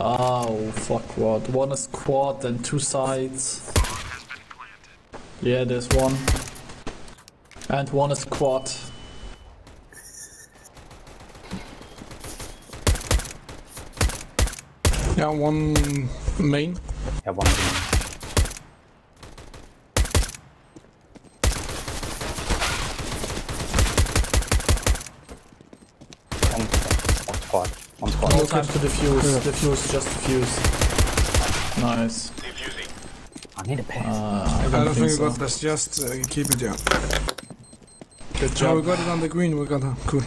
Oh, fuck what? One is quad and two sides. Yeah, there's one. And one is quad. Yeah, one main. Yeah, one. One, one squad. One squad. No time to defuse. Defuse, just defuse. Nice. I need a pass. Uh, I I don't, don't think, think we got this. Just uh, keep it, yeah. Good Yeah, we got it on the green. We got it. Cool.